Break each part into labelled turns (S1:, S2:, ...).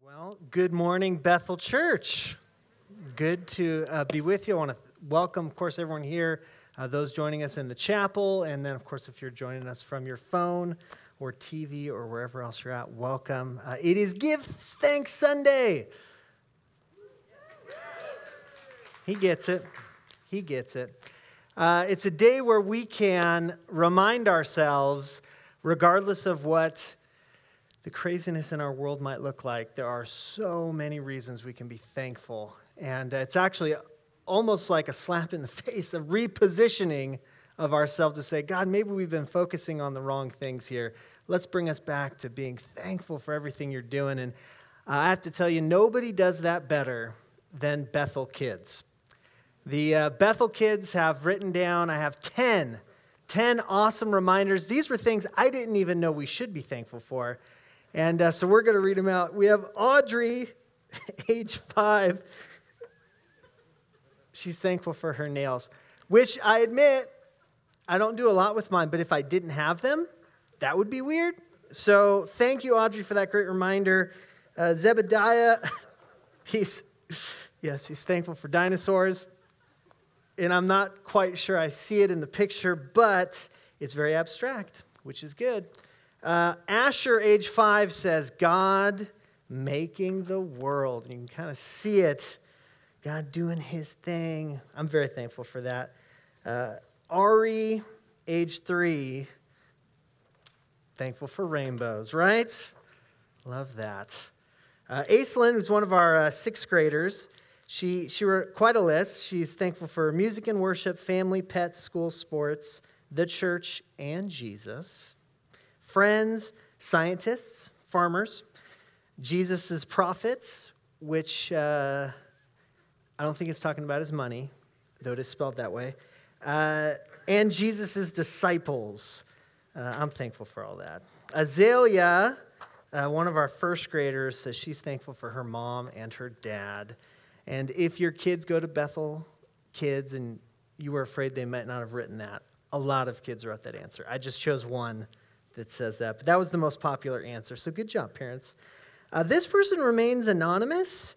S1: Well, good morning, Bethel Church. Good to uh, be with you. I want to welcome, of course, everyone here, uh, those joining us in the chapel, and then, of course, if you're joining us from your phone or TV or wherever else you're at, welcome. Uh, it is Give Thanks Sunday. He gets it. He gets it. Uh, it's a day where we can remind ourselves, regardless of what the craziness in our world might look like, there are so many reasons we can be thankful. And it's actually almost like a slap in the face, a repositioning of ourselves to say, God, maybe we've been focusing on the wrong things here. Let's bring us back to being thankful for everything you're doing. And I have to tell you, nobody does that better than Bethel kids. The uh, Bethel kids have written down, I have 10, 10 awesome reminders. These were things I didn't even know we should be thankful for. And uh, so we're going to read them out. We have Audrey, age five. She's thankful for her nails, which I admit I don't do a lot with mine, but if I didn't have them, that would be weird. So thank you, Audrey, for that great reminder. Uh, Zebediah, he's, yes, he's thankful for dinosaurs and I'm not quite sure I see it in the picture, but it's very abstract, which is good. Uh, Asher, age five, says, God making the world. You can kind of see it, God doing his thing. I'm very thankful for that. Uh, Ari, age three, thankful for rainbows, right? Love that. Uh, Aislinn, who's one of our uh, sixth graders, she, she wrote quite a list. She's thankful for music and worship, family, pets, school, sports, the church, and Jesus, friends, scientists, farmers, Jesus' prophets, which uh, I don't think it's talking about his money, though it is spelled that way, uh, and Jesus' disciples. Uh, I'm thankful for all that. Azalea, uh, one of our first graders, says she's thankful for her mom and her dad. And if your kids go to Bethel Kids and you were afraid they might not have written that, a lot of kids wrote that answer. I just chose one that says that, but that was the most popular answer. So good job, parents. Uh, this person remains anonymous.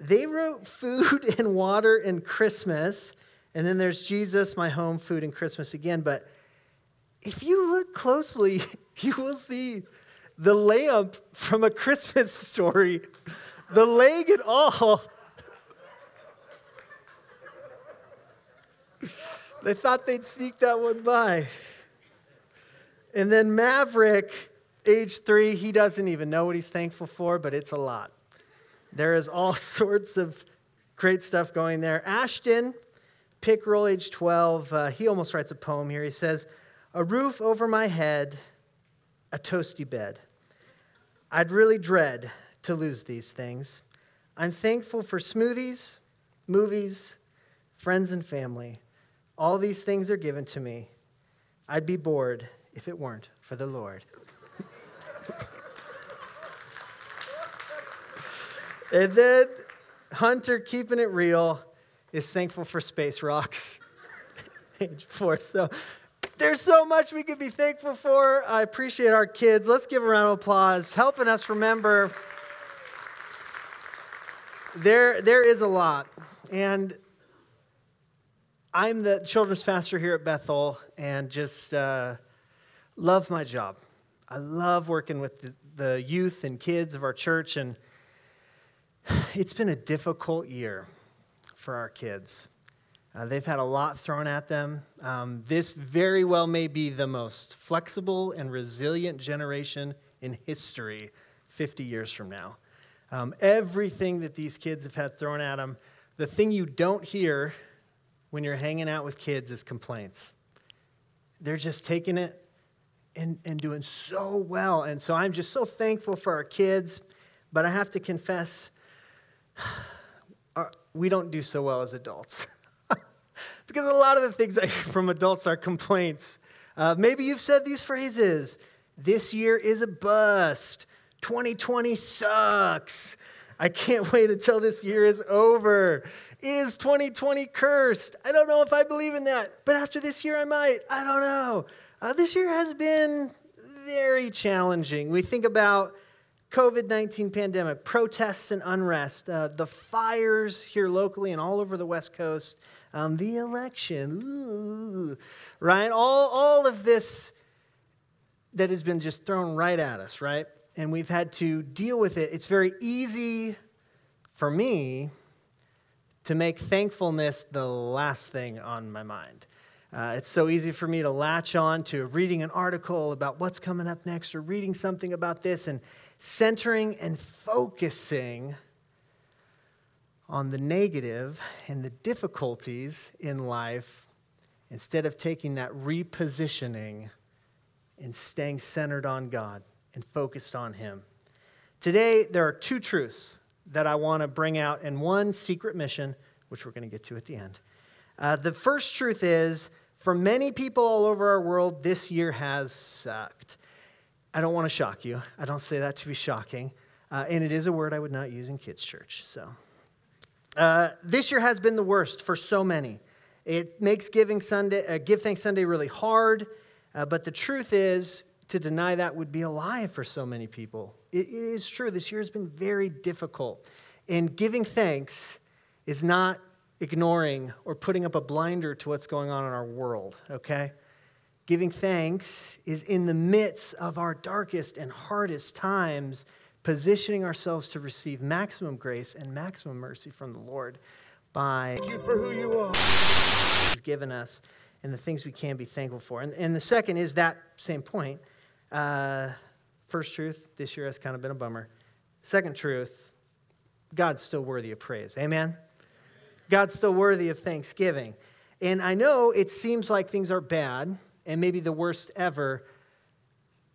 S1: They wrote food and water and Christmas, and then there's Jesus, my home, food, and Christmas again. But if you look closely, you will see the lamp from a Christmas story, the leg and all they thought they'd sneak that one by. And then Maverick, age three, he doesn't even know what he's thankful for, but it's a lot. There is all sorts of great stuff going there. Ashton, Pickerel, age 12, uh, he almost writes a poem here. He says, A roof over my head, a toasty bed. I'd really dread to lose these things. I'm thankful for smoothies, movies, friends, and family. All these things are given to me. I'd be bored if it weren't for the Lord. and then Hunter, keeping it real, is thankful for space rocks. Age four. So there's so much we could be thankful for. I appreciate our kids. Let's give a round of applause, helping us remember there, there is a lot. And I'm the children's pastor here at Bethel and just uh, love my job. I love working with the, the youth and kids of our church, and it's been a difficult year for our kids. Uh, they've had a lot thrown at them. Um, this very well may be the most flexible and resilient generation in history 50 years from now. Um, everything that these kids have had thrown at them, the thing you don't hear when you're hanging out with kids is complaints. They're just taking it and, and doing so well. And so I'm just so thankful for our kids, but I have to confess, our, we don't do so well as adults. because a lot of the things I hear from adults are complaints. Uh, maybe you've said these phrases this year is a bust, 2020 sucks. I can't wait until this year is over. Is 2020 cursed? I don't know if I believe in that, but after this year, I might. I don't know. Uh, this year has been very challenging. We think about COVID 19 pandemic, protests and unrest, uh, the fires here locally and all over the West Coast, um, the election, ooh, right? All, all of this that has been just thrown right at us, right? And we've had to deal with it. It's very easy for me to make thankfulness the last thing on my mind. Uh, it's so easy for me to latch on to reading an article about what's coming up next or reading something about this and centering and focusing on the negative and the difficulties in life instead of taking that repositioning and staying centered on God and focused on Him. Today, there are two truths that I want to bring out and one secret mission, which we're going to get to at the end. Uh, the first truth is for many people all over our world, this year has sucked. I don't want to shock you. I don't say that to be shocking. Uh, and it is a word I would not use in kids' church. So, uh, this year has been the worst for so many. It makes Giving Sunday, uh, Give Thanks Sunday really hard. Uh, but the truth is, to deny that would be a lie for so many people. it, it is true. This year has been very difficult. And giving thanks is not ignoring or putting up a blinder to what's going on in our world, okay? Giving thanks is in the midst of our darkest and hardest times, positioning ourselves to receive maximum grace and maximum mercy from the Lord by
S2: Thank you for who you are.
S1: He's given us and the things we can be thankful for. And, and the second is that same point. Uh, first truth, this year has kind of been a bummer. Second truth, God's still worthy of praise. Amen? God's still worthy of thanksgiving. And I know it seems like things are bad and maybe the worst ever,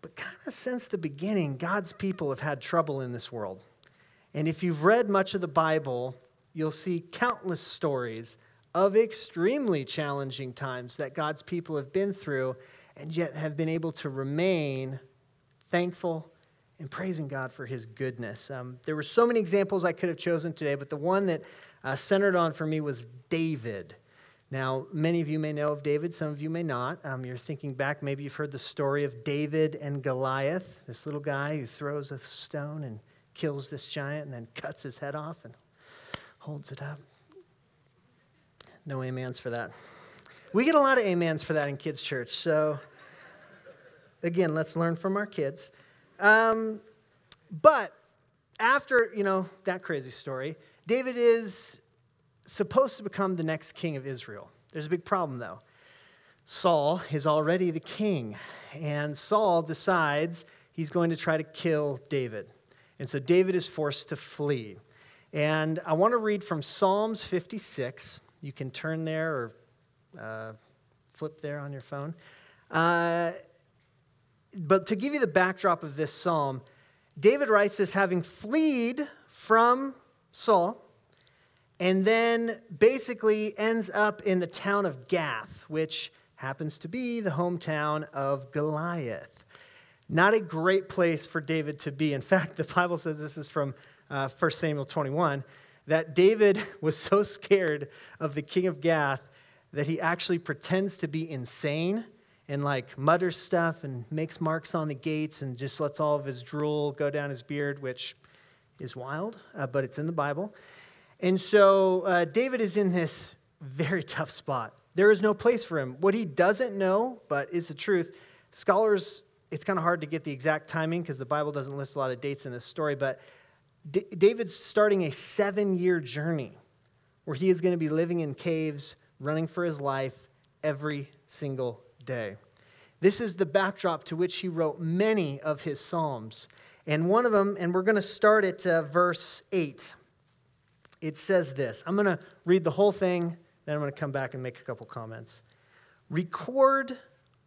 S1: but kind of since the beginning, God's people have had trouble in this world. And if you've read much of the Bible, you'll see countless stories of extremely challenging times that God's people have been through and yet have been able to remain thankful and praising God for his goodness. Um, there were so many examples I could have chosen today, but the one that uh, centered on for me was David. Now, many of you may know of David, some of you may not. Um, you're thinking back, maybe you've heard the story of David and Goliath, this little guy who throws a stone and kills this giant and then cuts his head off and holds it up. No amens for that. We get a lot of amens for that in kids' church. So, again, let's learn from our kids. Um, but after, you know, that crazy story, David is supposed to become the next king of Israel. There's a big problem, though. Saul is already the king, and Saul decides he's going to try to kill David. And so David is forced to flee. And I want to read from Psalms 56. You can turn there or uh, flip there on your phone. Uh, but to give you the backdrop of this psalm, David writes this having fled from Saul and then basically ends up in the town of Gath, which happens to be the hometown of Goliath. Not a great place for David to be. In fact, the Bible says this is from uh, 1 Samuel 21 that David was so scared of the king of Gath that he actually pretends to be insane and like mutters stuff and makes marks on the gates and just lets all of his drool go down his beard, which is wild, uh, but it's in the Bible. And so uh, David is in this very tough spot. There is no place for him. What he doesn't know, but is the truth, scholars, it's kind of hard to get the exact timing because the Bible doesn't list a lot of dates in this story, but D- David's starting a seven year journey where he is going to be living in caves, running for his life every single day. This is the backdrop to which he wrote many of his Psalms. And one of them, and we're going to start at uh, verse 8. It says this I'm going to read the whole thing, then I'm going to come back and make a couple comments. Record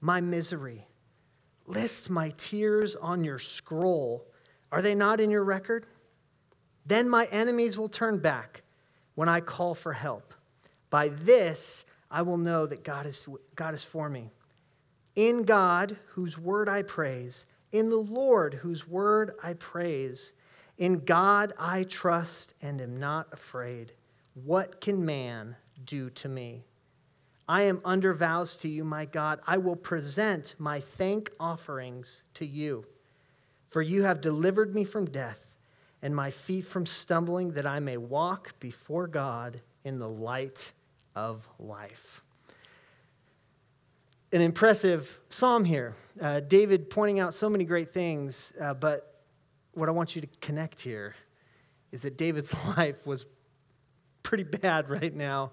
S1: my misery, list my tears on your scroll. Are they not in your record? Then my enemies will turn back when I call for help. By this I will know that God is, God is for me. In God, whose word I praise, in the Lord, whose word I praise, in God I trust and am not afraid. What can man do to me? I am under vows to you, my God. I will present my thank offerings to you. For you have delivered me from death and my feet from stumbling, that I may walk before God in the light of life. An impressive psalm here. Uh, David pointing out so many great things, uh, but what I want you to connect here is that David's life was pretty bad right now,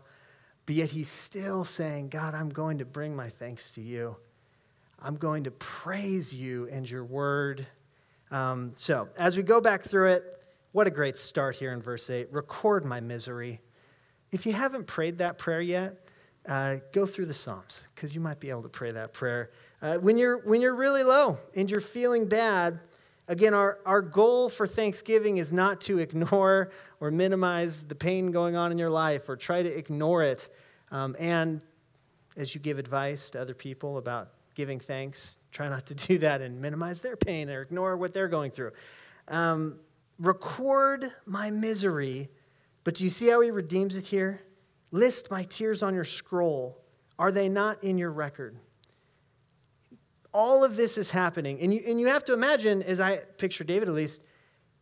S1: but yet he's still saying, God, I'm going to bring my thanks to you. I'm going to praise you and your word. Um, so, as we go back through it, what a great start here in verse 8. Record my misery. If you haven't prayed that prayer yet, uh, go through the Psalms because you might be able to pray that prayer. Uh, when, you're, when you're really low and you're feeling bad, again, our, our goal for Thanksgiving is not to ignore or minimize the pain going on in your life or try to ignore it. Um, and as you give advice to other people about giving thanks, try not to do that and minimize their pain or ignore what they're going through. Um, record my misery, but do you see how he redeems it here? List my tears on your scroll. Are they not in your record? All of this is happening. And you, and you have to imagine, as I picture David at least,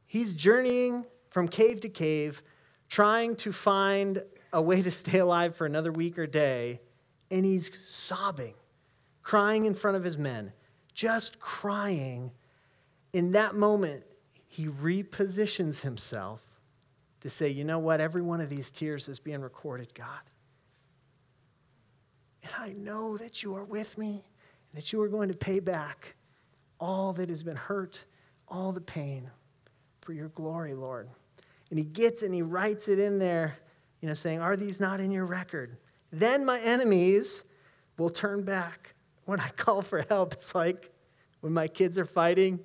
S1: he's journeying from cave to cave, trying to find a way to stay alive for another week or day, and he's sobbing, crying in front of his men, just crying. In that moment, he repositions himself to say, you know what? Every one of these tears is being recorded, God. And I know that you are with me and that you are going to pay back all that has been hurt, all the pain for your glory, Lord. And he gets and he writes it in there, you know, saying, Are these not in your record? Then my enemies will turn back. When I call for help, it's like when my kids are fighting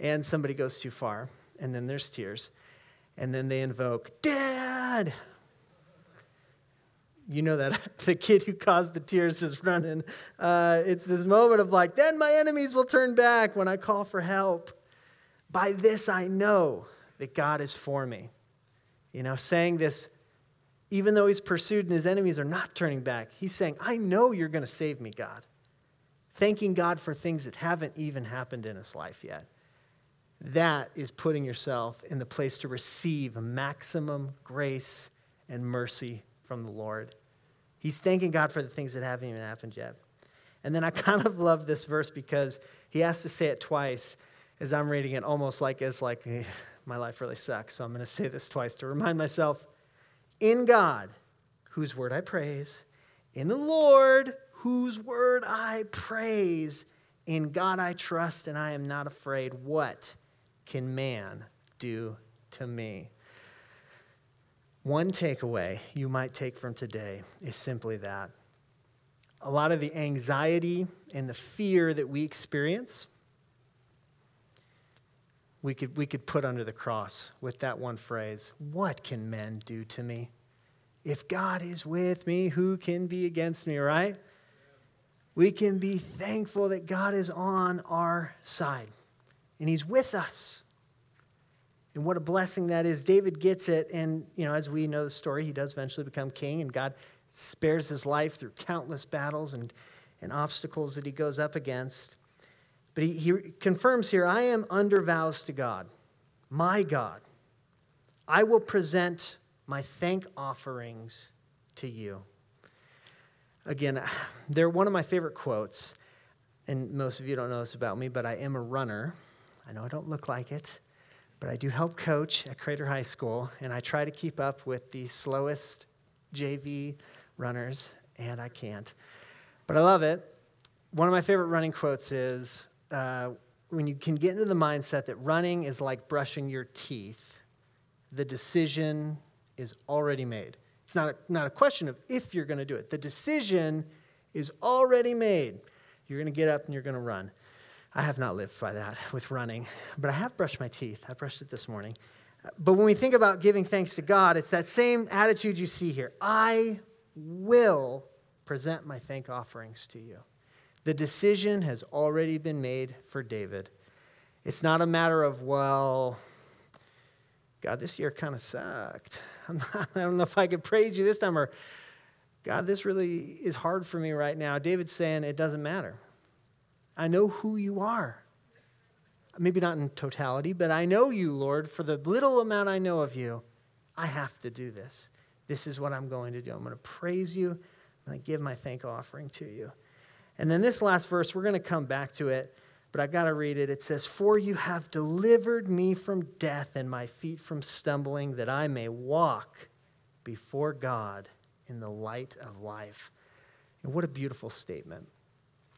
S1: and somebody goes too far, and then there's tears and then they invoke, Dad! You know that the kid who caused the tears is running. Uh, it's this moment of like, then my enemies will turn back when I call for help. By this I know that God is for me. You know, saying this, even though he's pursued and his enemies are not turning back, he's saying, I know you're going to save me, God. Thanking God for things that haven't even happened in his life yet. That is putting yourself in the place to receive maximum grace and mercy from the Lord. He's thanking God for the things that haven't even happened yet. And then I kind of love this verse because he has to say it twice as I'm reading it, almost like as like eh, my life really sucks. So I'm going to say this twice to remind myself in God, whose word I praise, in the Lord, whose word I praise, in God I trust and I am not afraid. What? Can man do to me? One takeaway you might take from today is simply that. A lot of the anxiety and the fear that we experience, we could, we could put under the cross with that one phrase What can men do to me? If God is with me, who can be against me, right? We can be thankful that God is on our side and he's with us. And what a blessing that is. David gets it, and you know, as we know the story, he does eventually become king, and God spares his life through countless battles and, and obstacles that he goes up against. But he, he confirms here I am under vows to God, my God. I will present my thank offerings to you. Again, they're one of my favorite quotes, and most of you don't know this about me, but I am a runner. I know I don't look like it, but I do help coach at Crater High School, and I try to keep up with the slowest JV runners, and I can't. But I love it. One of my favorite running quotes is uh, when you can get into the mindset that running is like brushing your teeth, the decision is already made. It's not a, not a question of if you're going to do it, the decision is already made. You're going to get up and you're going to run. I have not lived by that with running, but I have brushed my teeth. I brushed it this morning. But when we think about giving thanks to God, it's that same attitude you see here. I will present my thank offerings to you. The decision has already been made for David. It's not a matter of, well, God, this year kind of sucked. Not, i don't know if I could praise you this time, or God, this really is hard for me right now. David's saying it doesn't matter. I know who you are. maybe not in totality, but I know you, Lord. For the little amount I know of you, I have to do this. This is what I'm going to do. I'm going to praise you. I'm going to give my thank offering to you. And then this last verse, we're going to come back to it, but I've got to read it. It says, For you have delivered me from death and my feet from stumbling, that I may walk before God in the light of life. And what a beautiful statement.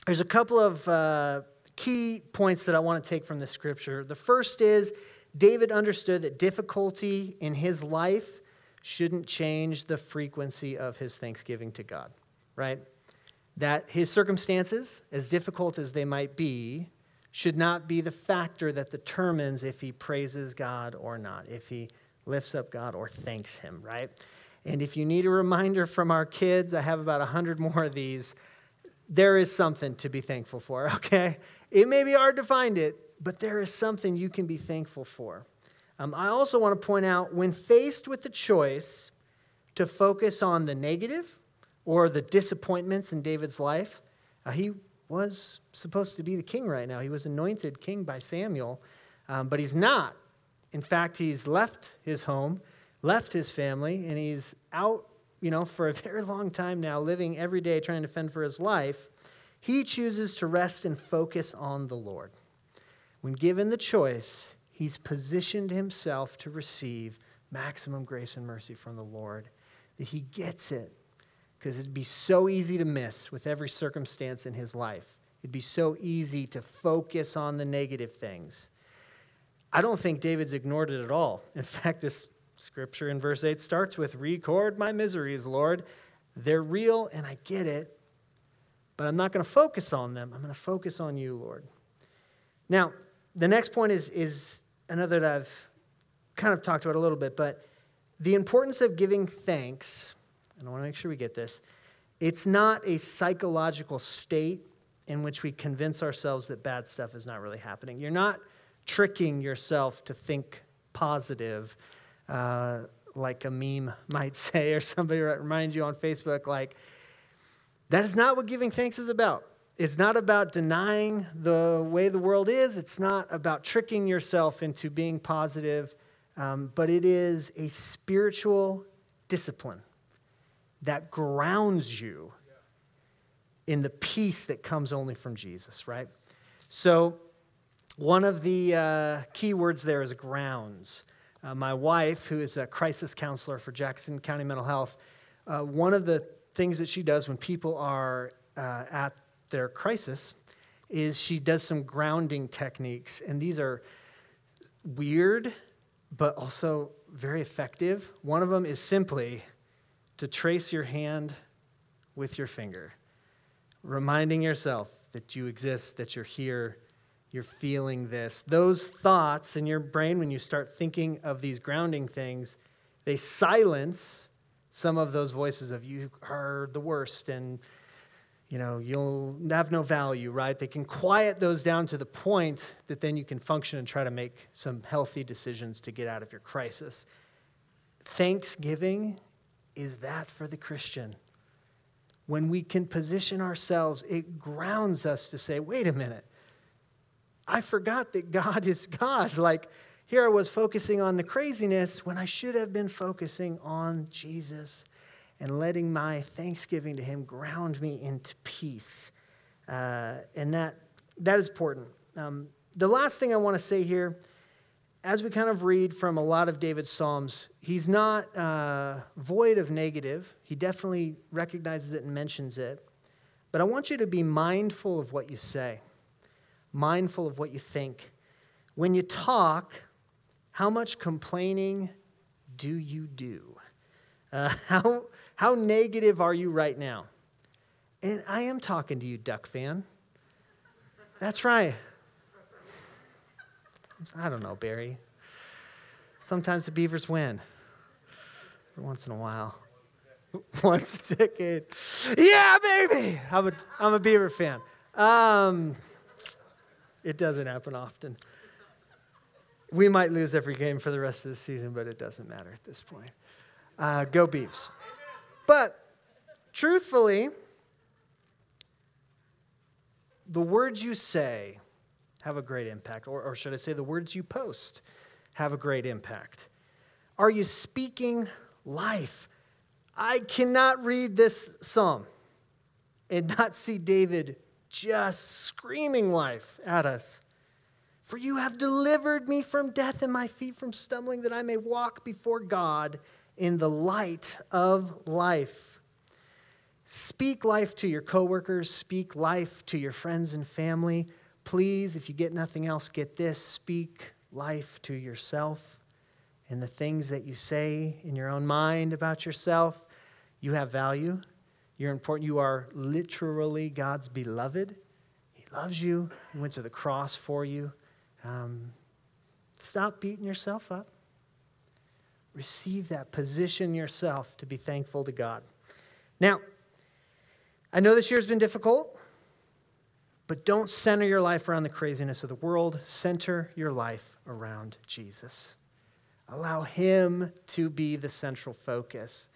S1: There's a couple of uh, key points that I want to take from the scripture. The first is David understood that difficulty in his life shouldn't change the frequency of his thanksgiving to God, right? That his circumstances, as difficult as they might be, should not be the factor that determines if he praises God or not, if he lifts up God or thanks him, right? And if you need a reminder from our kids, I have about 100 more of these. There is something to be thankful for, okay? It may be hard to find it, but there is something you can be thankful for. Um, I also want to point out when faced with the choice to focus on the negative or the disappointments in David's life, uh, he was supposed to be the king right now. He was anointed king by Samuel, um, but he's not. In fact, he's left his home, left his family, and he's out, you know, for a very long time now, living every day trying to fend for his life. He chooses to rest and focus on the Lord. When given the choice, he's positioned himself to receive maximum grace and mercy from the Lord, that he gets it. Because it'd be so easy to miss with every circumstance in his life. It'd be so easy to focus on the negative things. I don't think David's ignored it at all. In fact, this scripture in verse 8 starts with Record my miseries, Lord. They're real and I get it, but I'm not going to focus on them. I'm going to focus on you, Lord. Now, the next point is, is another that I've kind of talked about a little bit, but the importance of giving thanks, and I want to make sure we get this, it's not a psychological state in which we convince ourselves that bad stuff is not really happening. You're not tricking yourself to think positive, uh, like a meme might say, or somebody reminds you on Facebook, like, that is not what giving thanks is about. It's not about denying the way the world is. It's not about tricking yourself into being positive, um, but it is a spiritual discipline that grounds you in the peace that comes only from Jesus, right? So, one of the uh, key words there is grounds. Uh, my wife, who is a crisis counselor for Jackson County Mental Health, uh, one of the things that she does when people are uh, at their crisis is she does some grounding techniques. And these are weird, but also very effective. One of them is simply to trace your hand with your finger, reminding yourself that you exist, that you're here, you're feeling this. Those thoughts in your brain, when you start thinking of these grounding things, they silence some of those voices of you are the worst and you know, you'll have no value, right? They can quiet those down to the point that then you can function and try to make some healthy decisions to get out of your crisis. Thanksgiving is that for the Christian. When we can position ourselves, it grounds us to say, wait a minute, I forgot that God is God. Like, here I was focusing on the craziness when I should have been focusing on Jesus and letting my thanksgiving to Him ground me into peace. Uh, and that, that is important. Um, the last thing I want to say here, as we kind of read from a lot of David's Psalms, he's not uh, void of negative. He definitely recognizes it and mentions it. But I want you to be mindful of what you say, mindful of what you think. When you talk, how much complaining do you do? Uh, how, how negative are you right now? And I am talking to you, Duck fan. That's right. I don't know, Barry. Sometimes the Beavers win. Every once in a while. Once a decade. Yeah, baby! I'm a, I'm a Beaver fan. Um, it doesn't happen often. We might lose every game for the rest of the season, but it doesn't matter at this point. Uh, go Beavs. But truthfully, the words you say have a great impact? Or, or should I say, the words you post have a great impact? Are you speaking life? I cannot read this psalm and not see David just screaming life at us. For you have delivered me from death and my feet from stumbling, that I may walk before God in the light of life. Speak life to your coworkers, speak life to your friends and family. Please, if you get nothing else, get this speak life to yourself and the things that you say in your own mind about yourself. You have value. You're important. You are literally God's beloved. He loves you. He went to the cross for you. Um, stop beating yourself up. Receive that. Position yourself to be thankful to God. Now, I know this year's been difficult, but don't center your life around the craziness of the world. Center your life around Jesus. Allow Him to be the central focus,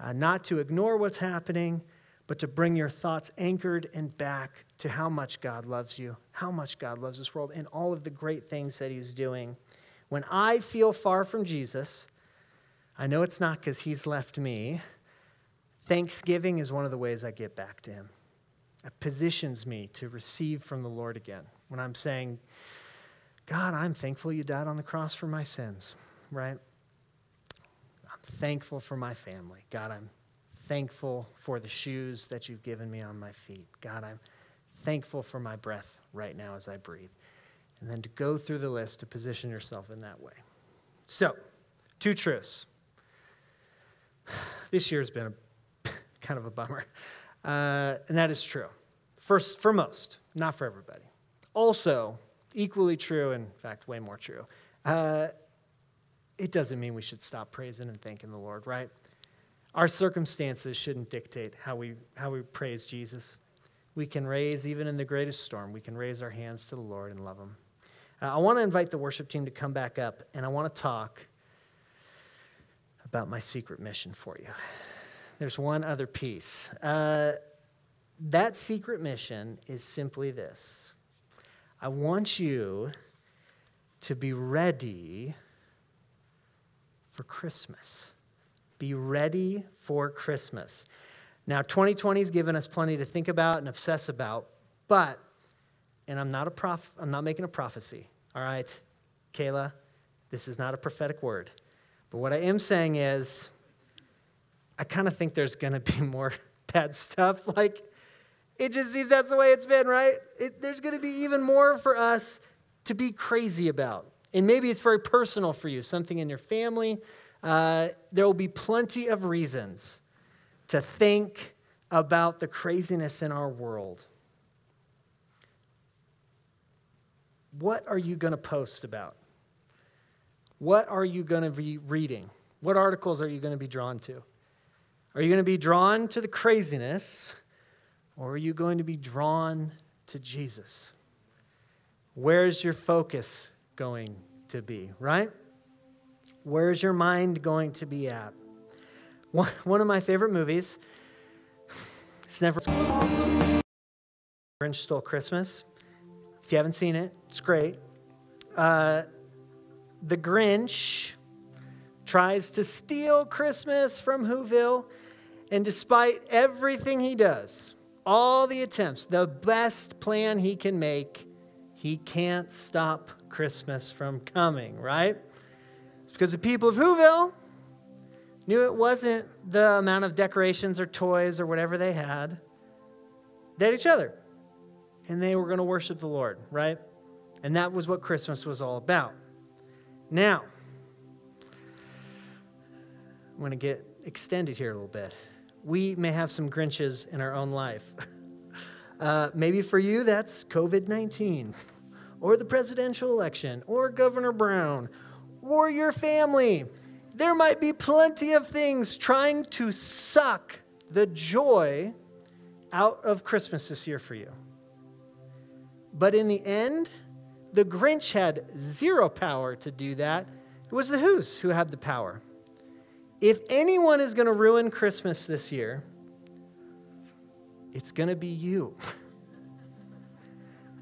S1: uh, not to ignore what's happening, but to bring your thoughts anchored and back to how much God loves you, how much God loves this world, and all of the great things that He's doing. When I feel far from Jesus, I know it's not because He's left me. Thanksgiving is one of the ways I get back to Him. It positions me to receive from the Lord again. When I'm saying, God, I'm thankful you died on the cross for my sins, right? Thankful for my family. God, I'm thankful for the shoes that you've given me on my feet. God, I'm thankful for my breath right now as I breathe. And then to go through the list to position yourself in that way. So, two truths. This year has been a, kind of a bummer. Uh, and that is true. First, for most, not for everybody. Also, equally true, in fact, way more true. Uh, it doesn't mean we should stop praising and thanking the Lord, right? Our circumstances shouldn't dictate how we, how we praise Jesus. We can raise, even in the greatest storm, we can raise our hands to the Lord and love Him. Uh, I want to invite the worship team to come back up, and I want to talk about my secret mission for you. There's one other piece. Uh, that secret mission is simply this I want you to be ready for Christmas. Be ready for Christmas. Now, 2020 has given us plenty to think about and obsess about, but, and I'm not a prof, I'm not making a prophecy, all right? Kayla, this is not a prophetic word. But what I am saying is, I kind of think there's going to be more bad stuff. Like, it just seems that's the way it's been, right? It, there's going to be even more for us to be crazy about. And maybe it's very personal for you, something in your family. Uh, there will be plenty of reasons to think about the craziness in our world. What are you going to post about? What are you going to be reading? What articles are you going to be drawn to? Are you going to be drawn to the craziness or are you going to be drawn to Jesus? Where's your focus going to be, right? Where's your mind going to be at? One, one of my favorite movies, it's never Grinch Stole Christmas. If you haven't seen it, it's great. Uh, the Grinch tries to steal Christmas from Whoville, and despite everything he does, all the attempts, the best plan he can make, he can't stop Christmas from coming, right? It's because the people of Whoville knew it wasn't the amount of decorations or toys or whatever they had. They had each other. And they were going to worship the Lord, right? And that was what Christmas was all about. Now, I'm going to get extended here a little bit. We may have some Grinches in our own life. Uh, maybe for you, that's COVID 19, or the presidential election, or Governor Brown, or your family. There might be plenty of things trying to suck the joy out of Christmas this year for you. But in the end, the Grinch had zero power to do that. It was the Who's who had the power. If anyone is going to ruin Christmas this year, it's going to be you.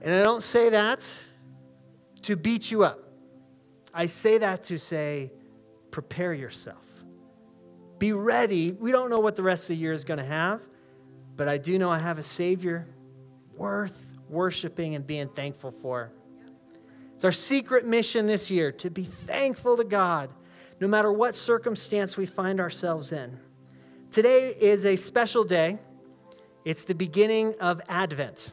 S1: And I don't say that to beat you up. I say that to say, prepare yourself. Be ready. We don't know what the rest of the year is going to have, but I do know I have a Savior worth worshiping and being thankful for. It's our secret mission this year to be thankful to God no matter what circumstance we find ourselves in. Today is a special day. It's the beginning of Advent.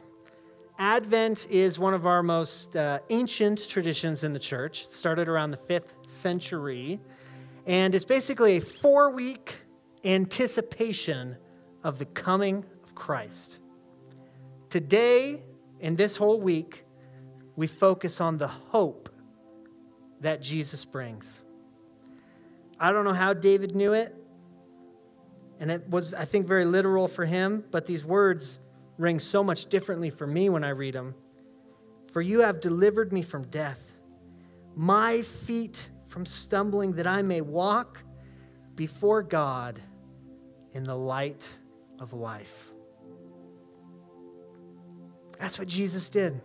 S1: Advent is one of our most uh, ancient traditions in the church. It started around the fifth century, and it's basically a four week anticipation of the coming of Christ. Today, in this whole week, we focus on the hope that Jesus brings. I don't know how David knew it, and it was, I think, very literal for him, but these words ring so much differently for me when I read them. For you have delivered me from death, my feet from stumbling, that I may walk before God in the light of life. That's what Jesus did.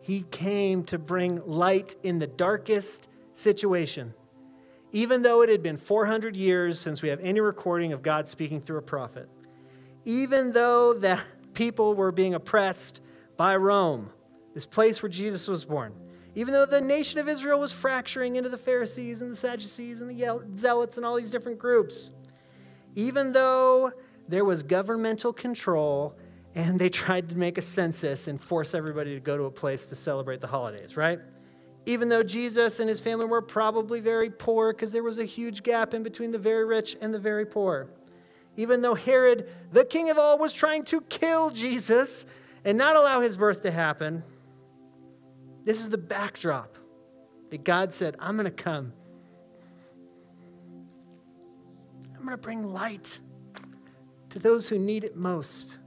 S1: He came to bring light in the darkest situation. Even though it had been 400 years since we have any recording of God speaking through a prophet, even though the people were being oppressed by Rome, this place where Jesus was born, even though the nation of Israel was fracturing into the Pharisees and the Sadducees and the Zealots and all these different groups, even though there was governmental control and they tried to make a census and force everybody to go to a place to celebrate the holidays, right? Even though Jesus and his family were probably very poor because there was a huge gap in between the very rich and the very poor. Even though Herod, the king of all, was trying to kill Jesus and not allow his birth to happen, this is the backdrop that God said, I'm going to come. I'm going to bring light to those who need it most.